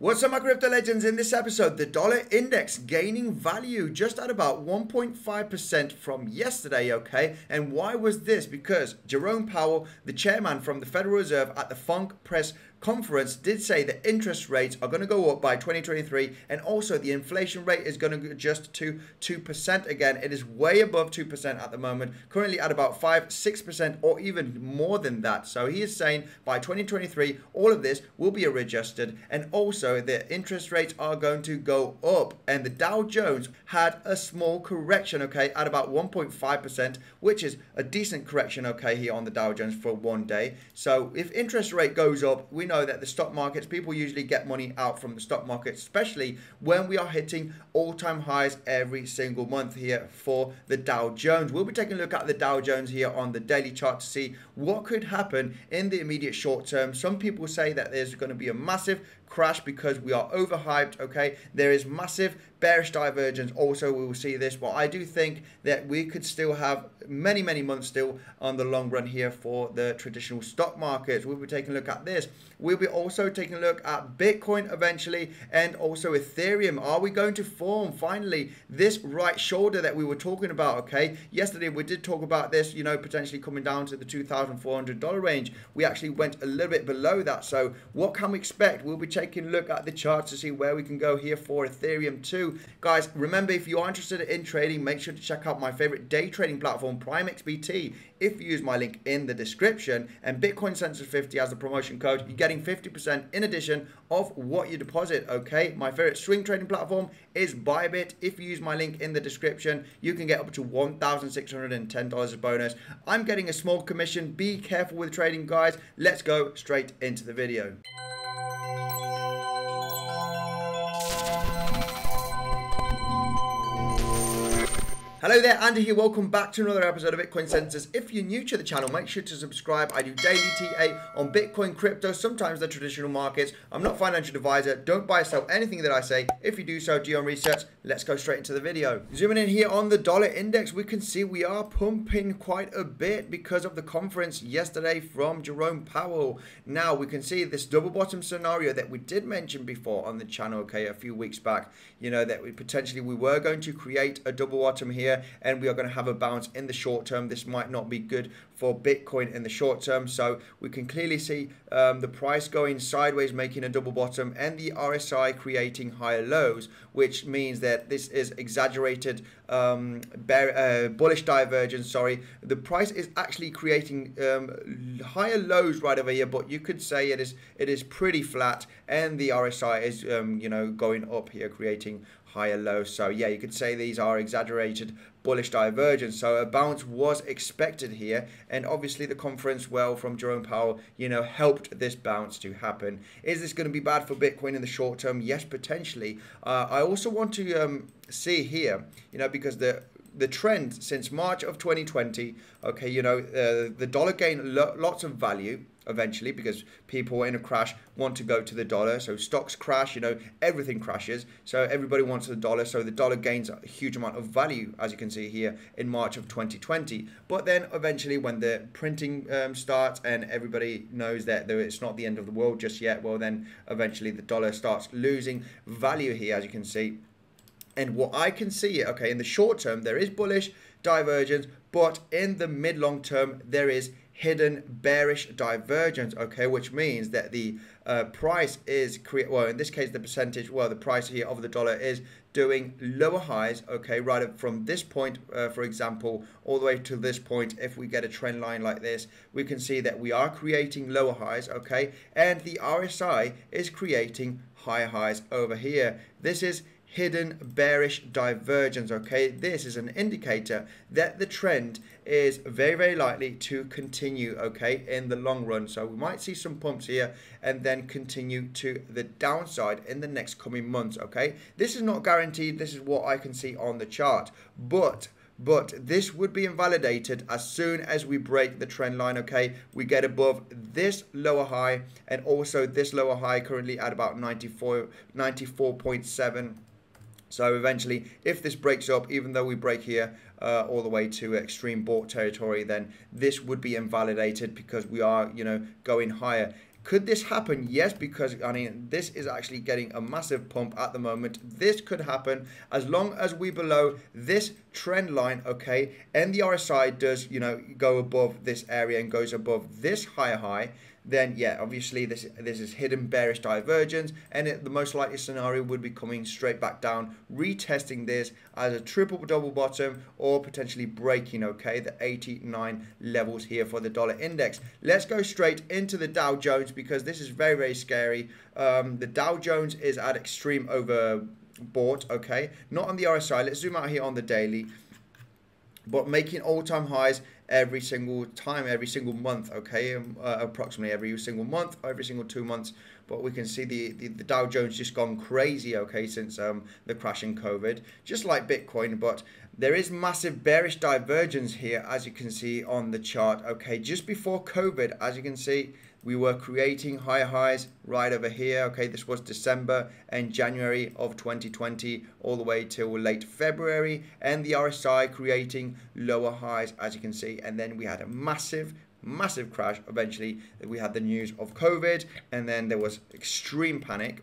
What's up, my crypto legends? In this episode, the dollar index gaining value just at about 1.5% from yesterday, okay? And why was this? Because Jerome Powell, the chairman from the Federal Reserve at the FOMC press conference did say that interest rates are going to go up by 2023 and also the inflation rate is going to adjust to 2% again. It is way above 2% at the moment, currently at about 5, 6% or even more than that. So he is saying by 2023, all of this will be readjusted and also the interest rates are going to go up. And the Dow Jones had a small correction, okay, at about 1.5%, which is a decent correction, okay, here on the Dow Jones for one day. So if interest rate goes up, we know that the stock markets, people usually get money out from the stock market, especially when we are hitting all-time highs every single month here for the Dow Jones. We'll be taking a look at the Dow Jones here on the daily chart to see what could happen in the immediate short term. Some people say that there's going to be a massive crash because we are overhyped okay? There is massive bearish divergence. Also we will see this. But i do think that we could still have many many months still on the long run here for the traditional stock markets. We'll be taking a look at this. We'll be also taking a look at bitcoin eventually and also ethereum. Are we going to form finally this right shoulder that we were talking about okay? Yesterday we did talk about this you know potentially coming down to the $2400 range. We actually went a little bit below that. So what can we expect? We'll be taking a look at the charts to see where we can go here for ethereum too. Guys remember if you are interested in trading make sure to check out my favorite day trading platform prime xbt if you use my link in the description and bitcoinsensus 50 as the promotion code you're getting 50% in addition of what you deposit okay? My favorite swing trading platform is bybit. If you use my link in the description you can get up to $1610 as bonus. I'm getting a small commission. Be careful with trading guys. Let's go straight into the video Hello there, Andy here. Welcome back to another episode of Bitcoinsensus. If you're new to the channel, make sure to subscribe. I do daily TA on Bitcoin, crypto, sometimes the traditional markets. I'm not a financial advisor. Don't buy or sell anything that I say. If you do so, do your research. Let's go straight into the video. Zooming in here on the dollar index, we can see we are pumping quite a bit because of the conference yesterday from Jerome Powell. Now we can see this double bottom scenario that we did mention before on the channel, okay, a few weeks back. You know, that we potentially we were going to create a double bottom here here and we are going to have a bounce in the short term. This might not be good for Bitcoin in the short term. So we can clearly see um, the price going sideways, making a double bottom and the RSI creating higher lows, which means that this is exaggerated um, bear, uh, bullish divergence. Sorry, the price is actually creating um, higher lows right over here, but you could say it is it is pretty flat, and the RSI is um, you know going up here, creating higher lows. So yeah, you could say these are exaggerated bullish divergence. So a bounce was expected here, and obviously the conference, well, from Jerome Powell, you know, helped this bounce to happen. Is this going to be bad for Bitcoin in the short term? Yes, potentially. Uh, I also want to um, see here, you know, because the the trend since March of 2020, okay, you know, uh, the dollar gained lo lots of value eventually because people in a crash want to go to the dollar. So stocks crash, you know, everything crashes. So everybody wants the dollar. So the dollar gains a huge amount of value, as you can see here in March of 2020. But then eventually, when the printing um, starts and everybody knows that it's not the end of the world just yet, well, then eventually the dollar starts losing value here, as you can see. And what I can see, okay, in the short term, there is bullish divergence, but in the mid long term, there is hidden bearish divergence, okay, which means that the uh, price is, create well, in this case, the percentage, well, the price here of the dollar is doing lower highs, okay, right from this point, uh, for example, all the way to this point, if we get a trend line like this, we can see that we are creating lower highs, okay, and the RSI is creating higher highs over here. This is hidden bearish divergence okay? This is an indicator that the trend is very very likely to continue okay in the long run. So we might see some pumps here and then continue to the downside in the next coming months okay? This is not guaranteed. This is what i can see on the chart. But but this would be invalidated as soon as we break the trend line okay? We get above this lower high and also this lower high currently at about 94 94.7 so eventually, if this breaks up, even though we break here uh, all the way to extreme bought territory, then this would be invalidated because we are, you know, going higher. Could this happen? Yes, because I mean, this is actually getting a massive pump at the moment. This could happen as long as we below this trend line, okay, and the RSI does, you know, go above this area and goes above this higher high, then yeah, obviously this this is hidden bearish divergence, and it, the most likely scenario would be coming straight back down, retesting this as a triple double bottom, or potentially breaking okay the 89 levels here for the dollar index. Let's go straight into the Dow Jones because this is very very scary. Um, the Dow Jones is at extreme overbought, okay, not on the RSI. Let's zoom out here on the daily but making all-time highs every single time, every single month, okay, um, uh, approximately every single month, every single two months. But we can see the, the, the Dow Jones just gone crazy, okay, since um, the crash in COVID, just like Bitcoin. But there is massive bearish divergence here, as you can see on the chart, okay, just before COVID, as you can see, we were creating higher highs right over here okay. This was december and january of 2020 all the way till late february and the rsi creating lower highs as you can see. And then we had a massive massive crash eventually. We had the news of covid and then there was extreme panic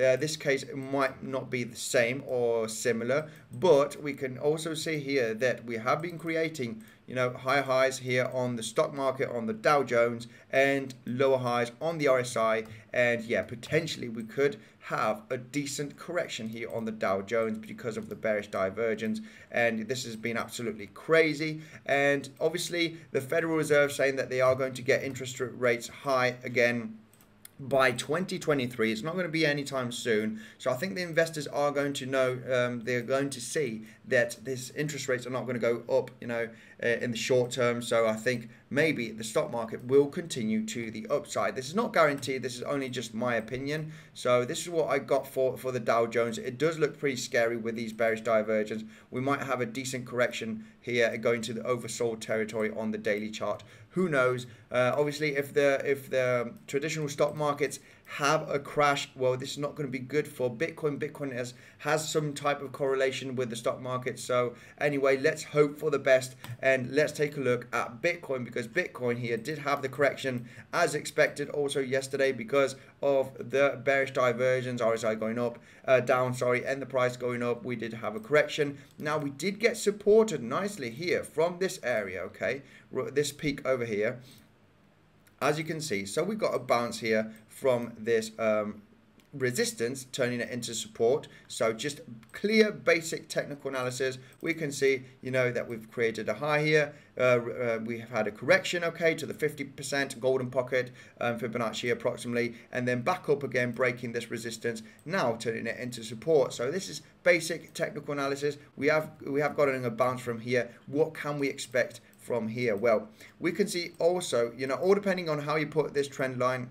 uh, this case might not be the same or similar, but we can also see here that we have been creating, you know, higher highs here on the stock market, on the Dow Jones, and lower highs on the RSI. And yeah, potentially we could have a decent correction here on the Dow Jones because of the bearish divergence. And this has been absolutely crazy. And obviously, the Federal Reserve saying that they are going to get interest rates high again by 2023. It's not going to be anytime soon. So I think the investors are going to know, um, they're going to see that this interest rates are not going to go up, you know, in the short term. So I think maybe the stock market will continue to the upside. This is not guaranteed. This is only just my opinion. So this is what I got for, for the Dow Jones. It does look pretty scary with these bearish divergence. We might have a decent correction here going to the oversold territory on the daily chart. Who knows? Uh, obviously, if the if the traditional stock markets have a crash, well, this is not going to be good for Bitcoin. Bitcoin has, has some type of correlation with the stock market. So anyway, let's hope for the best and let's take a look at Bitcoin because Bitcoin here did have the correction as expected also yesterday because of the bearish divergence, RSI going up, uh, down, sorry, and the price going up. We did have a correction. Now we did get supported nicely here from this area, okay, this peak over here as you can see. So we've got a bounce here from this um, resistance turning it into support. So just clear basic technical analysis. We can see you know that we've created a high here. Uh, uh, we have had a correction okay to the 50% golden pocket um, Fibonacci approximately and then back up again breaking this resistance now turning it into support. So this is basic technical analysis. We have we have gotten a bounce from here. What can we expect from here well we can see also you know all depending on how you put this trend line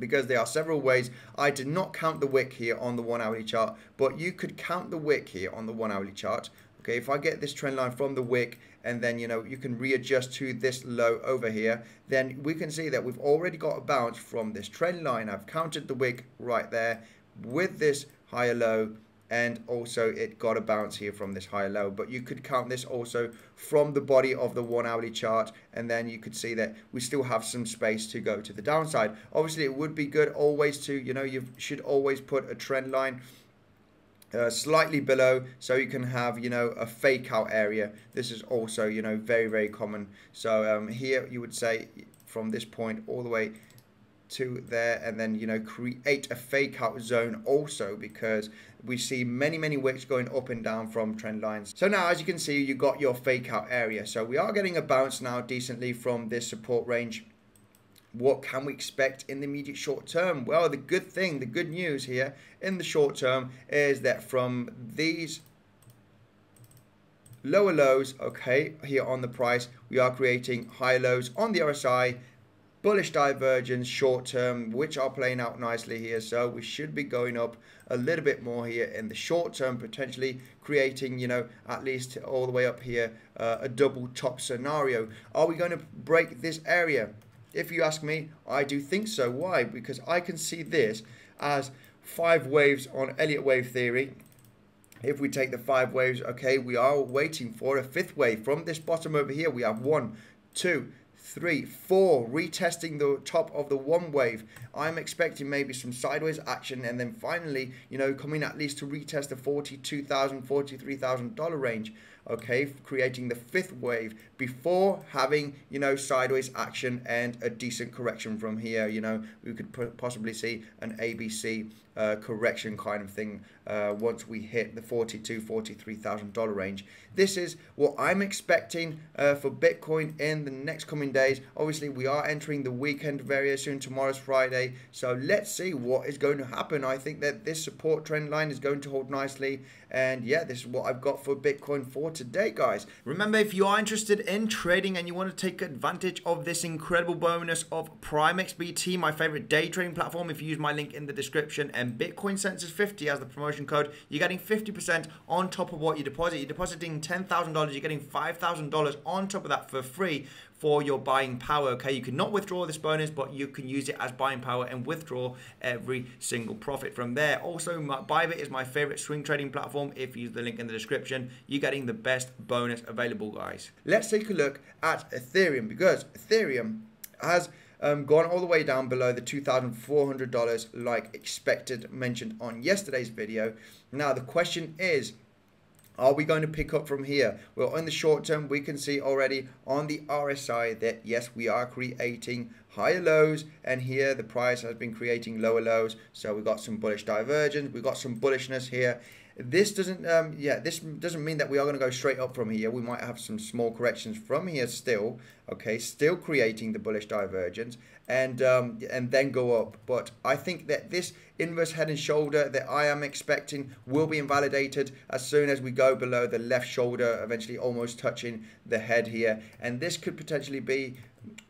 because there are several ways. I did not count the wick here on the one hourly chart, but you could count the wick here on the one hourly chart. Okay, if I get this trend line from the wick and then, you know, you can readjust to this low over here, then we can see that we've already got a bounce from this trend line. I've counted the wick right there with this higher low and also it got a bounce here from this higher low but you could count this also from the body of the one hourly chart and then you could see that we still have some space to go to the downside. Obviously it would be good always to you know you should always put a trend line uh, slightly below so you can have you know a fake out area. This is also you know very very common. So um, here you would say from this point all the way to there and then you know create a fake out zone also because we see many many wicks going up and down from trend lines. So now as you can see you got your fake out area. So we are getting a bounce now decently from this support range. What can we expect in the immediate short term? Well the good thing the good news here in the short term is that from these lower lows okay here on the price we are creating high lows on the RSI bullish divergence short term which are playing out nicely here. So we should be going up a little bit more here in the short term potentially creating you know at least all the way up here uh, a double top scenario. Are we going to break this area? If you ask me I do think so. Why? Because I can see this as five waves on Elliott wave theory. If we take the five waves okay we are waiting for a fifth wave. From this bottom over here we have one two three, four, retesting the top of the one wave. I'm expecting maybe some sideways action and then finally, you know, coming at least to retest the $42,000, $43,000 range okay, creating the fifth wave before having, you know, sideways action and a decent correction from here. You know, we could possibly see an ABC uh, correction kind of thing uh, once we hit the 42, 43,000 dollar range. This is what I'm expecting uh, for Bitcoin in the next coming days. Obviously, we are entering the weekend very soon. Tomorrow's Friday, so let's see what is going to happen. I think that this support trend line is going to hold nicely, and yeah, this is what I've got for Bitcoin for today, guys. Remember, if you are interested in trading and you want to take advantage of this incredible bonus of Prime XBT, my favorite day trading platform, if you use my link in the description and Bitcoinsensus 50 as the promotion code, you're getting 50% on top of what you deposit. You're depositing $10,000, you're getting $5,000 on top of that for free for your buying power. Okay, you cannot withdraw this bonus, but you can use it as buying power and withdraw every single profit from there. Also, my Bybit is my favorite swing trading platform. If you use the link in the description, you're getting the best bonus available, guys. Let's take a look at Ethereum because Ethereum has um, gone all the way down below the $2,400 like expected mentioned on yesterday's video. Now the question is, are we going to pick up from here? Well, in the short term, we can see already on the RSI that yes, we are creating higher lows and here the price has been creating lower lows. So we've got some bullish divergence. We've got some bullishness here this doesn't, um, yeah, this doesn't mean that we are going to go straight up from here. We might have some small corrections from here still, okay, still creating the bullish divergence and um, and then go up. But I think that this inverse head and shoulder that I am expecting will be invalidated as soon as we go below the left shoulder, eventually almost touching the head here. And this could potentially be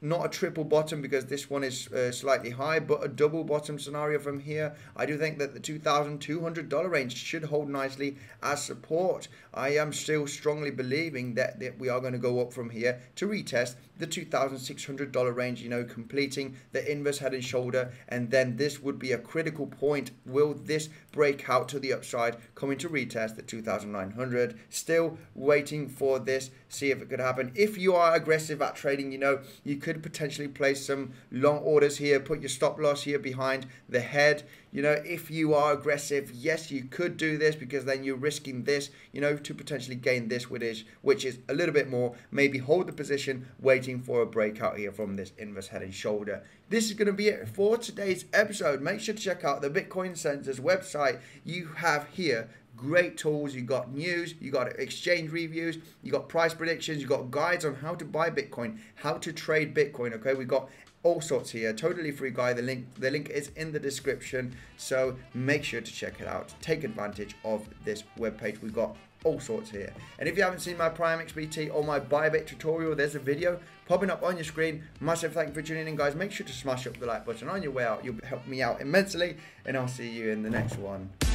not a triple bottom because this one is uh, slightly high, but a double bottom scenario from here. I do think that the $2,200 range should hold nicely as support. I am still strongly believing that, that we are going to go up from here to retest the $2,600 range, you know, completing the inverse head and shoulder. And then this would be a critical point. Will this break out to the upside, coming to retest the 2,900? Still waiting for this, see if it could happen. If you are aggressive at trading, you know, you could potentially place some long orders here, put your stop loss here behind the head. You know, if you are aggressive, yes, you could do this because then you're risking this, you know, to potentially gain this, which is, which is a little bit more. Maybe hold the position, waiting for a breakout here from this inverse head and shoulder. This is going to be it for today's episode. Make sure to check out the Bitcoinsensus website. You have here great tools. You got news, you got exchange reviews, you got price predictions, you got guides on how to buy Bitcoin, how to trade Bitcoin. Okay, we got all sorts here. Totally free guy. the link the link is in the description. So make sure to check it out. Take advantage of this webpage. We've got all sorts here. And if you haven't seen my prime xbt or my bybit tutorial there's a video popping up on your screen. Massive thank you for tuning in guys. Make sure to smash up the like button on your way out. You'll help me out immensely and i'll see you in the next one